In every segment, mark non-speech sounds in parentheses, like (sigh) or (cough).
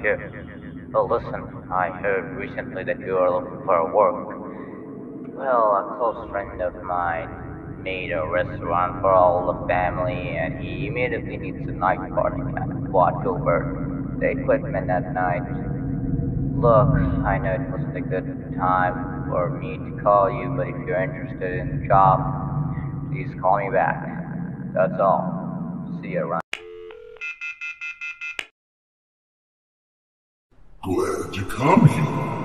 here. Oh, listen, I heard recently that you are looking for work. Well, a close friend of mine made a restaurant for all the family, and he immediately needs a night party of watch over the equipment at night. Look, I know it wasn't a good time for me to call you, but if you're interested in the job, please call me back. That's all. See you around. Glad you come here.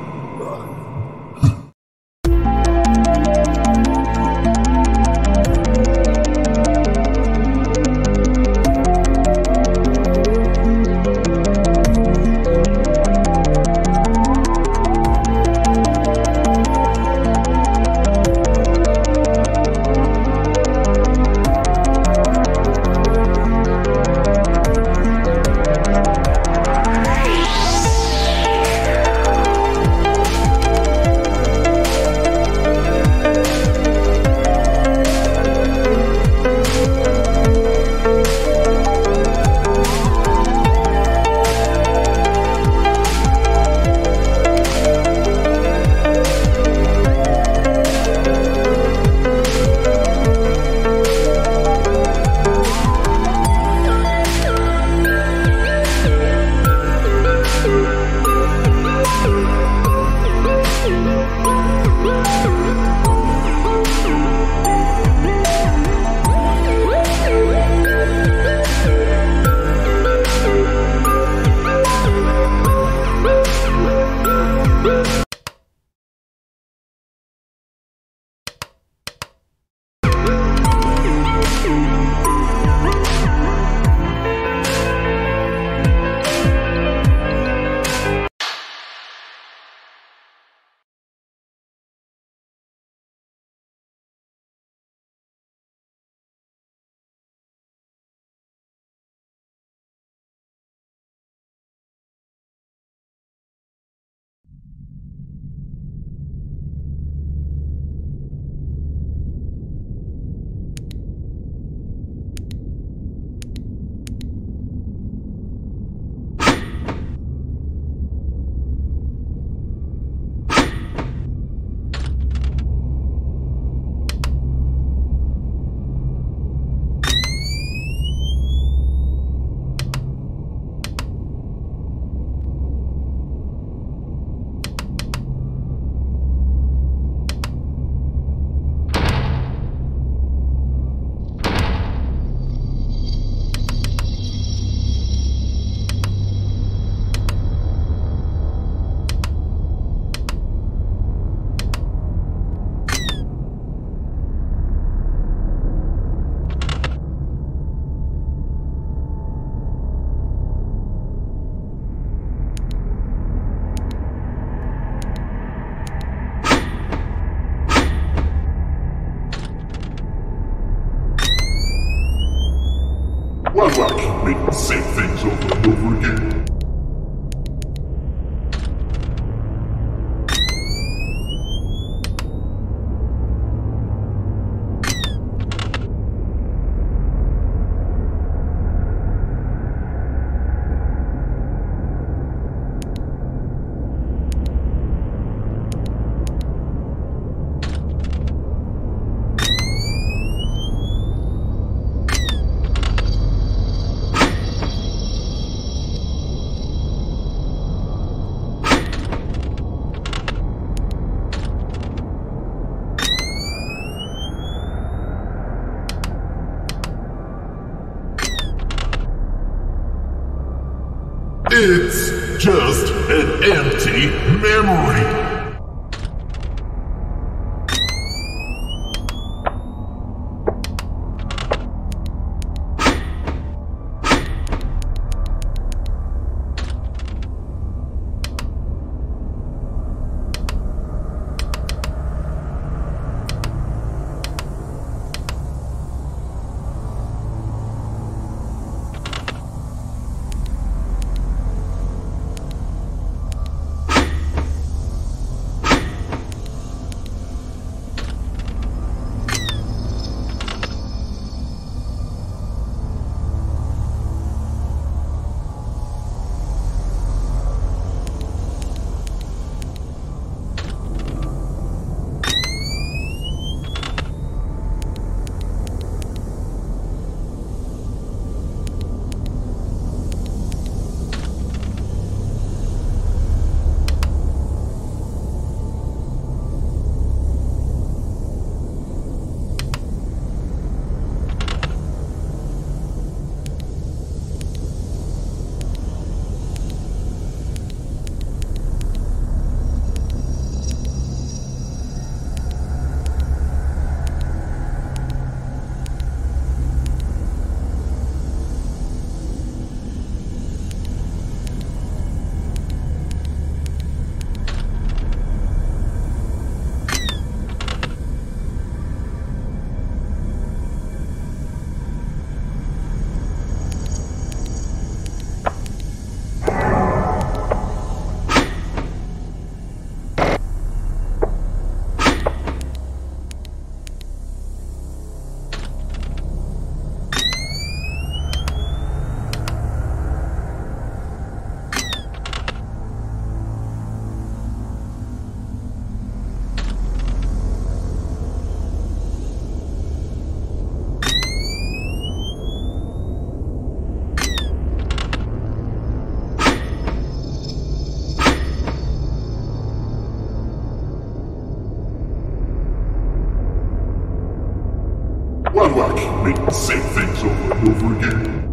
It's just an empty memory. things over and over again.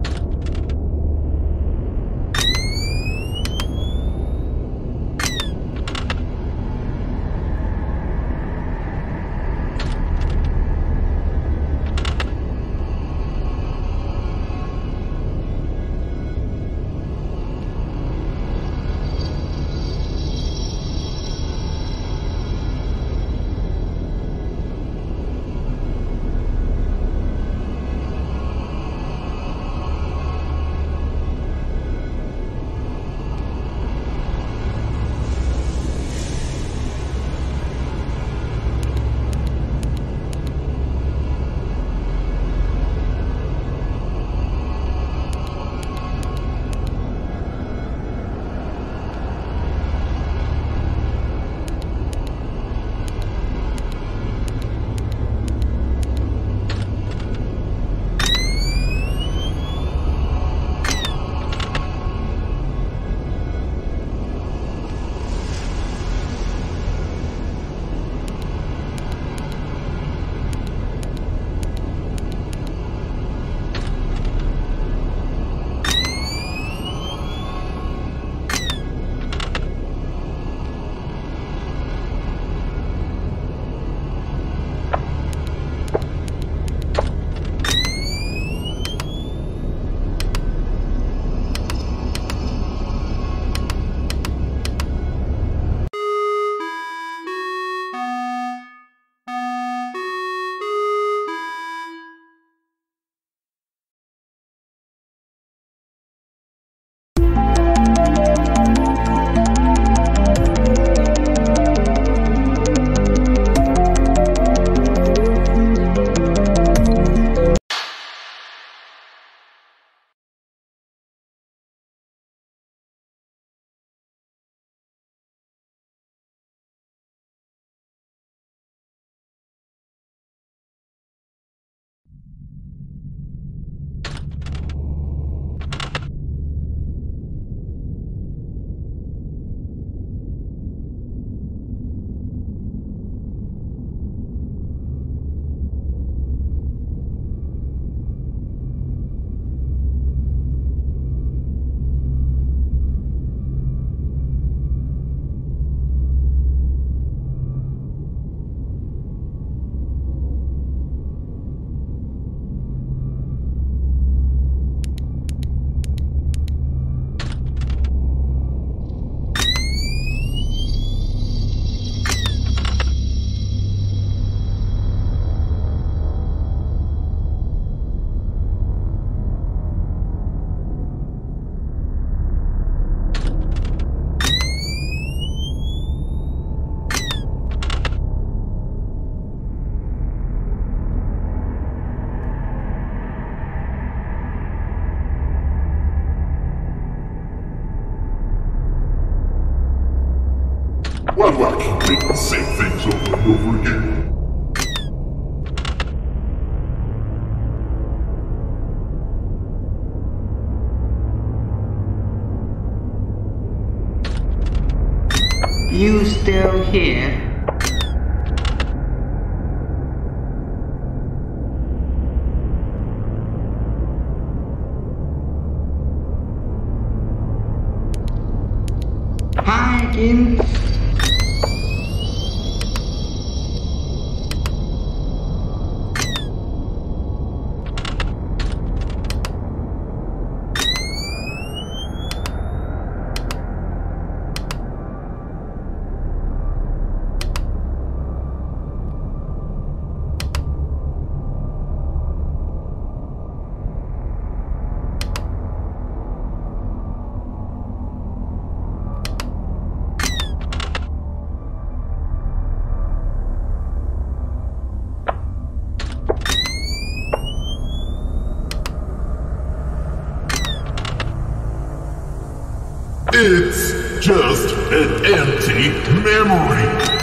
It's just an empty memory.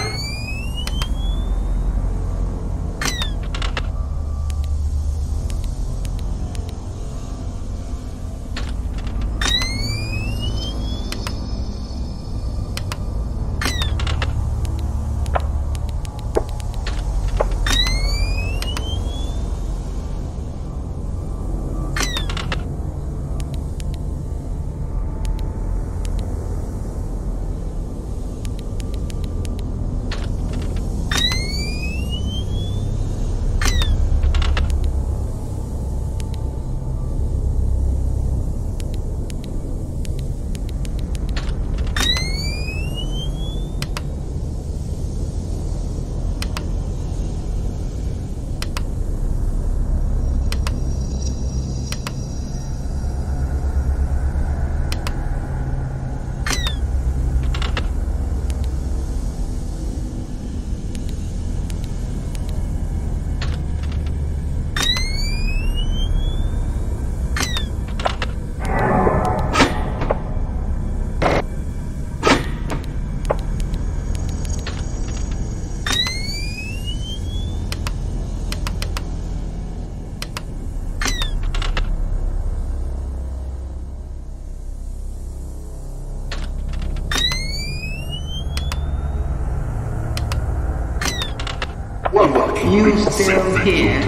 You still here?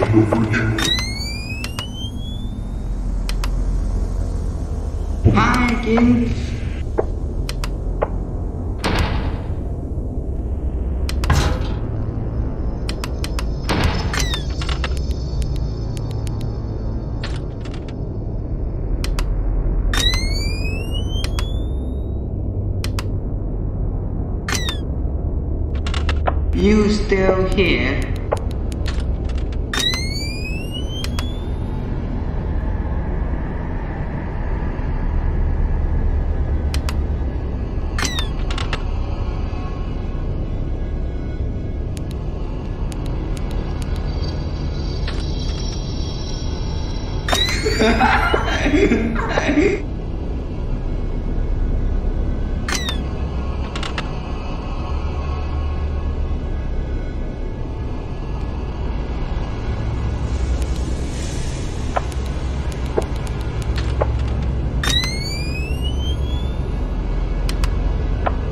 Hi, Gint. You still here?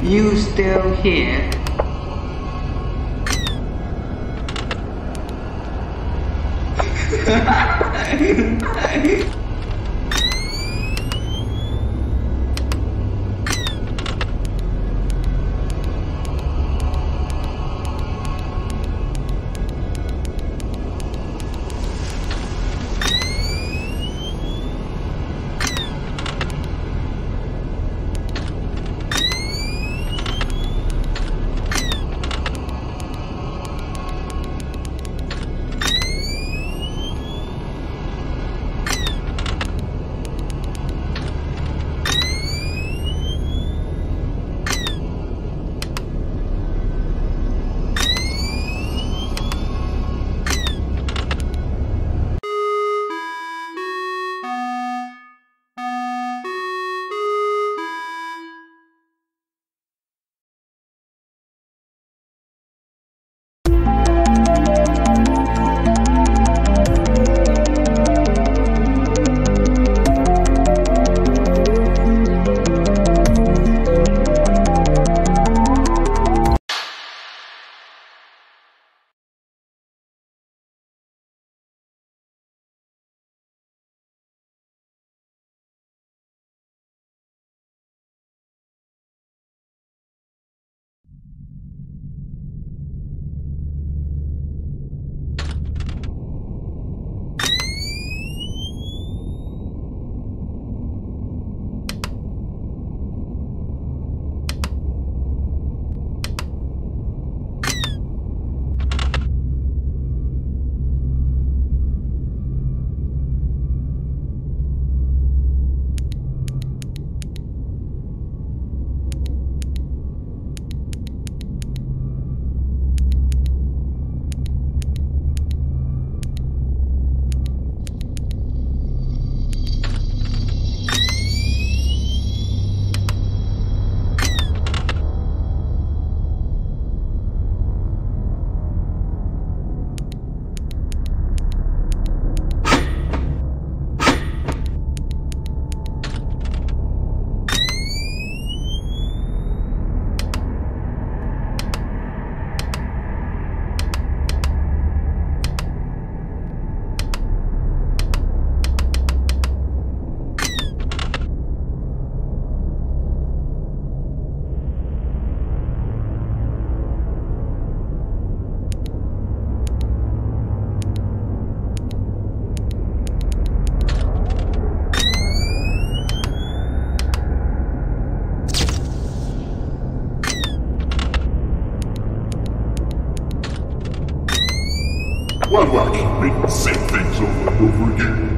You still here? (laughs) Why do I keep reading the same things over and over again?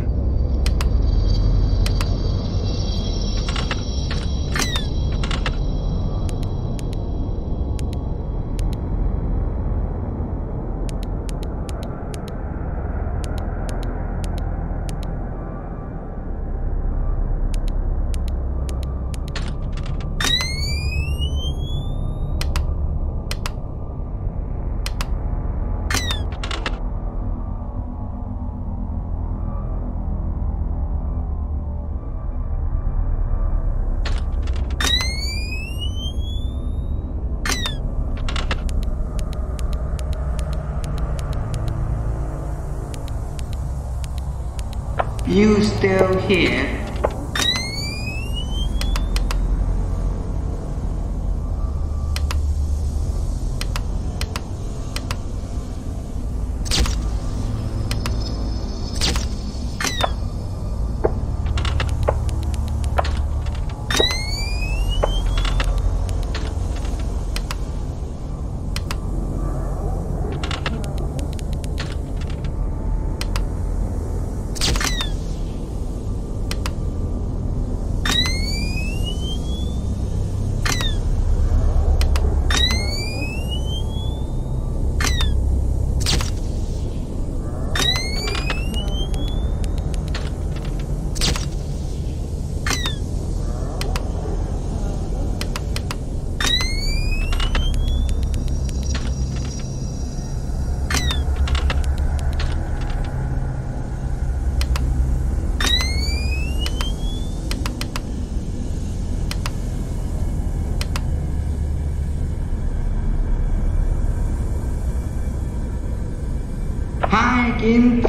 Here? Heineken.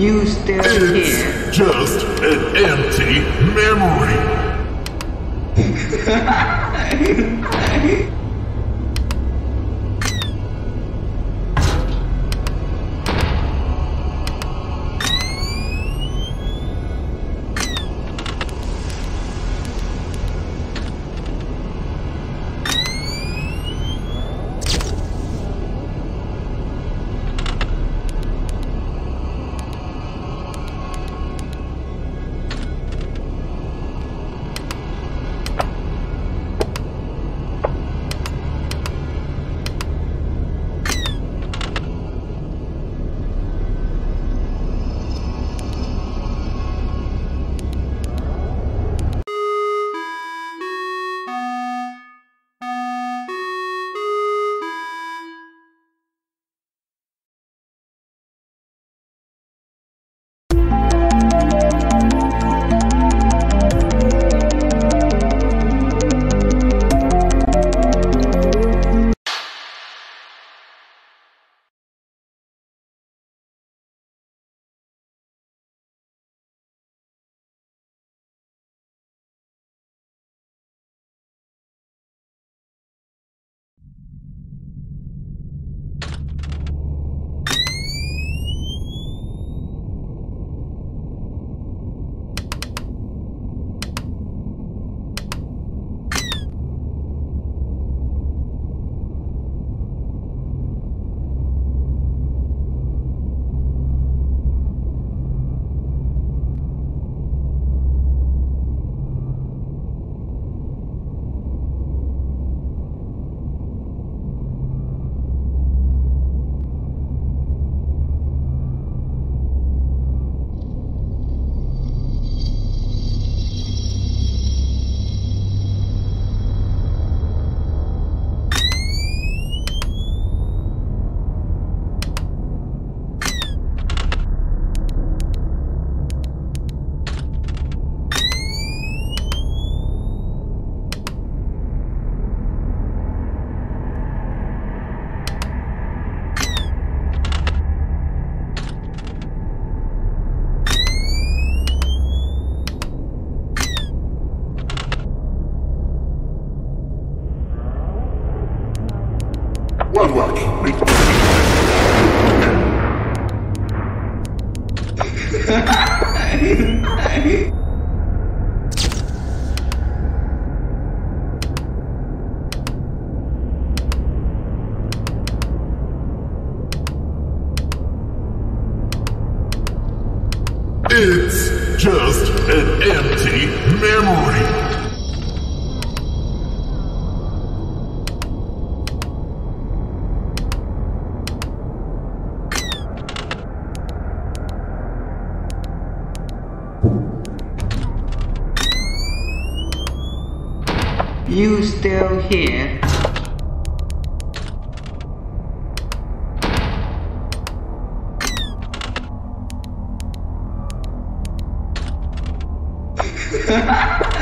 You still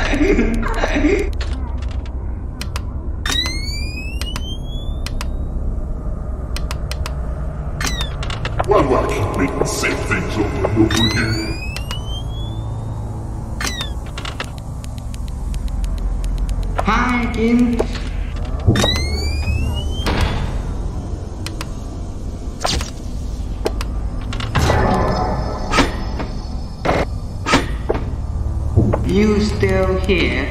Why do I keep making the same things over and over again? Hi, Imp. You still here?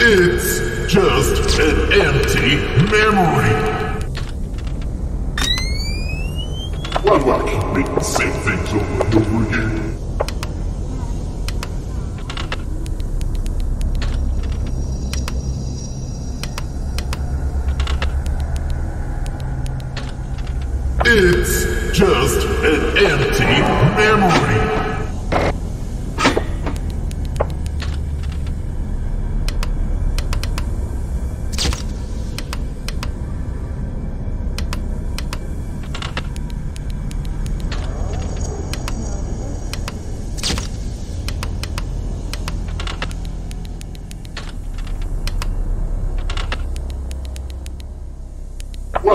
It's just an empty memory. Why do I keep making the same things over and over again? It's just an empty memory.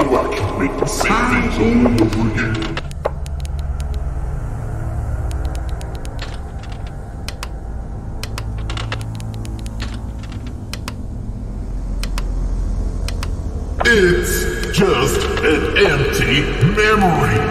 Making the same things over again? It's just an empty memory.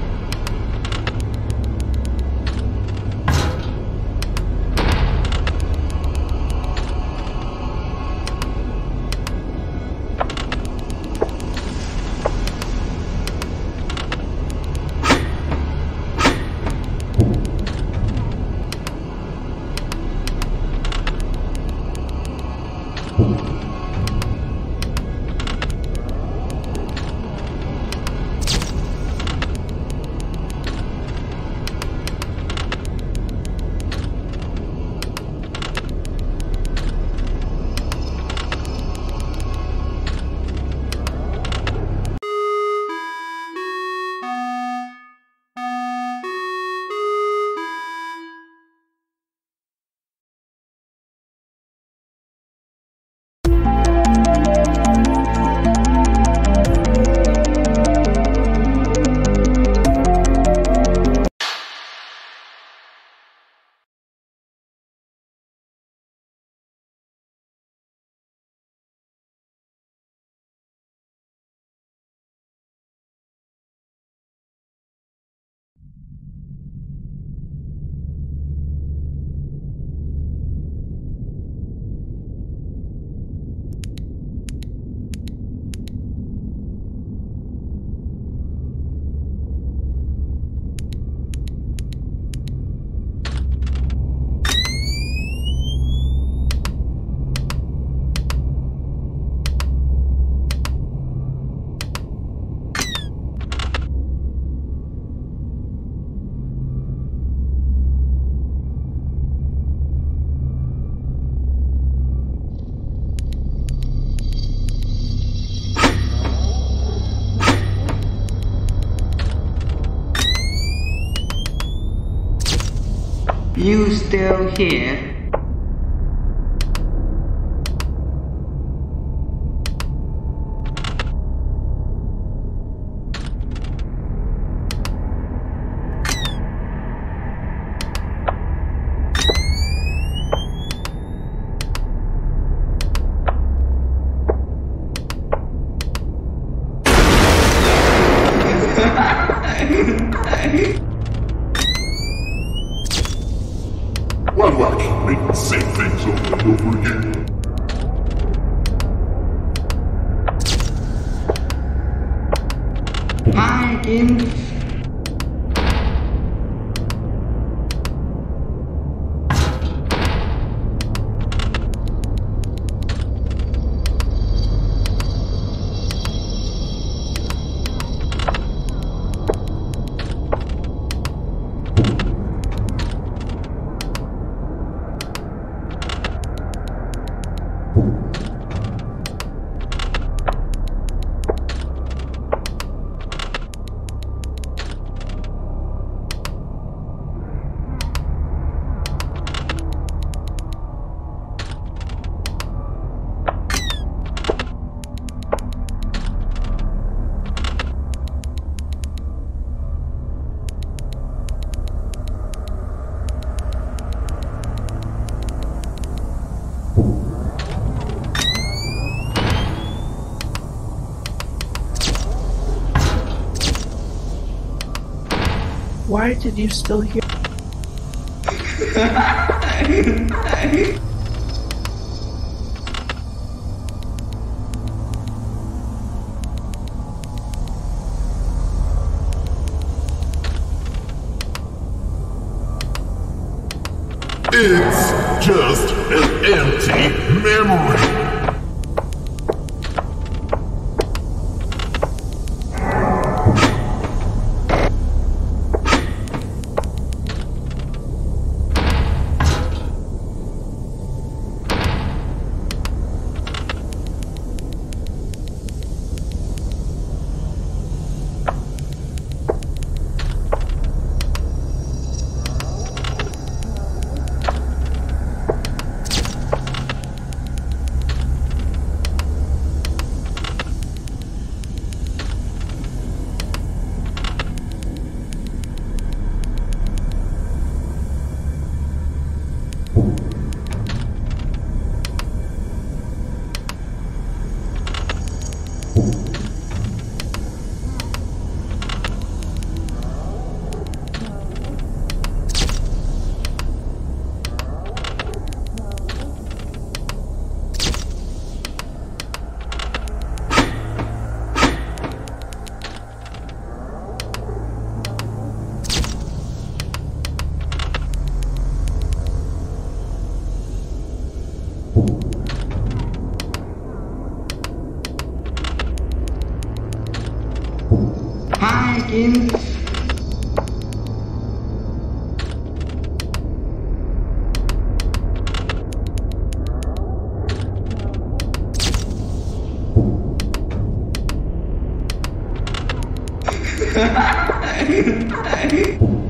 you still here? did you still hear? (laughs) Thank you.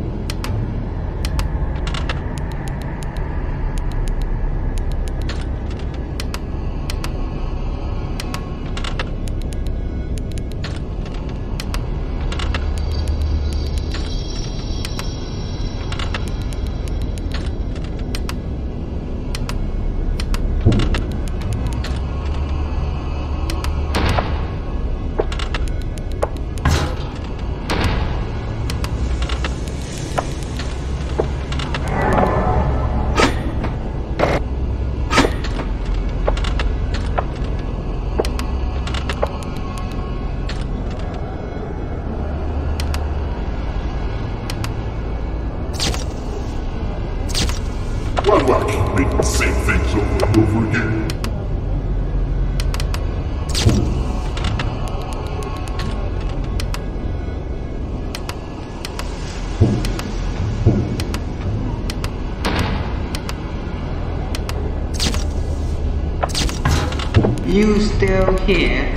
you still here?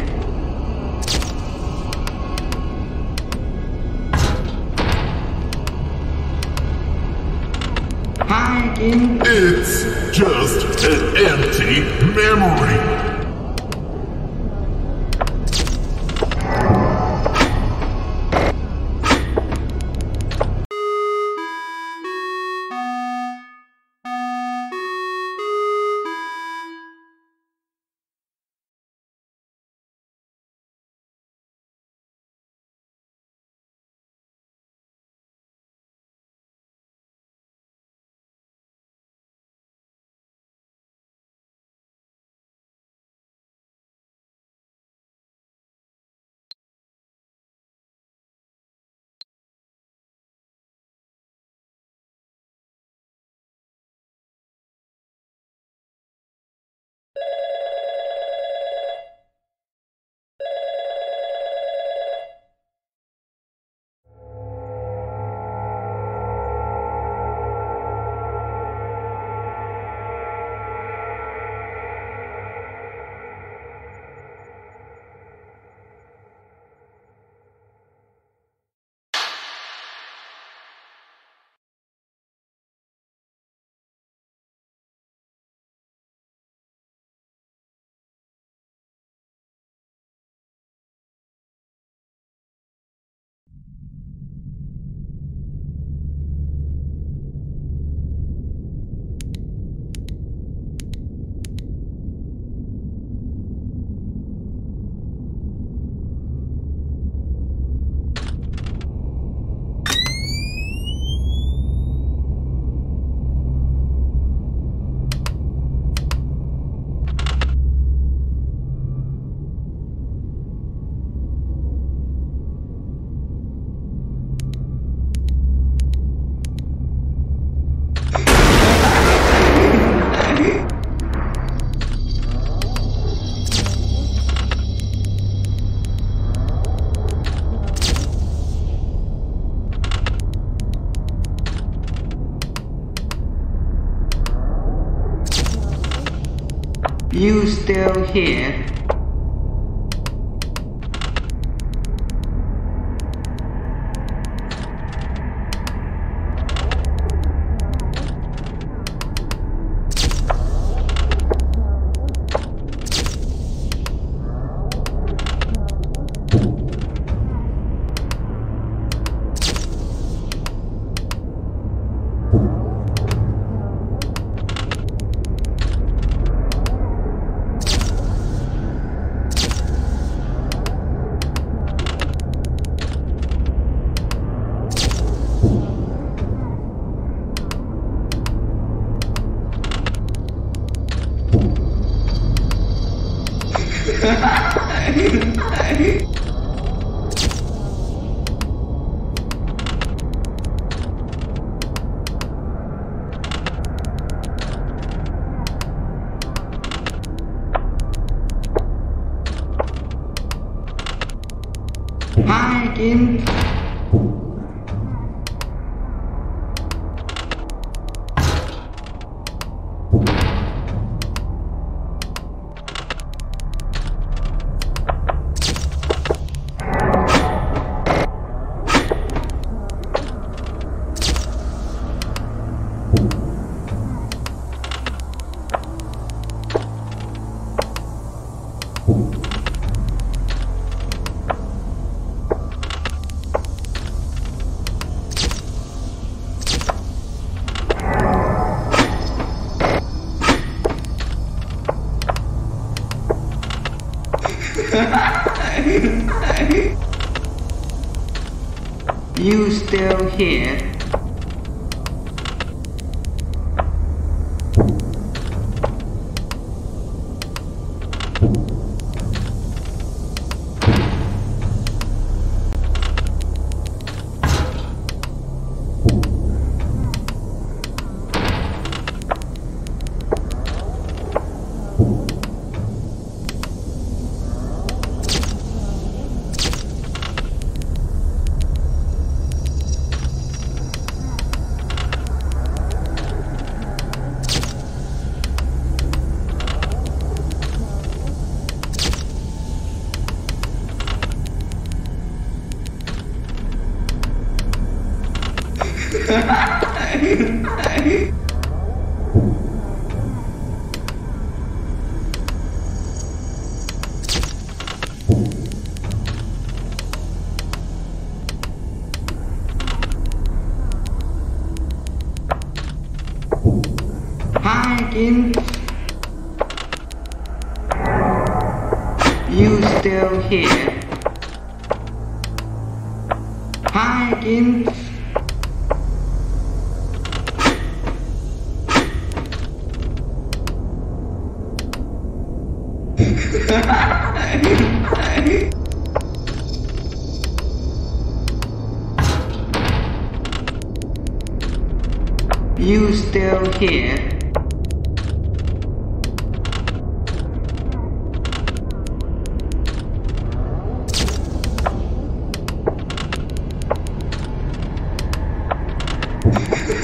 Still here? Hahaha (laughs)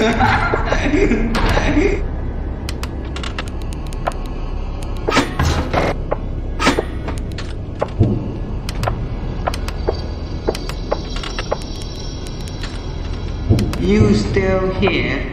You still here?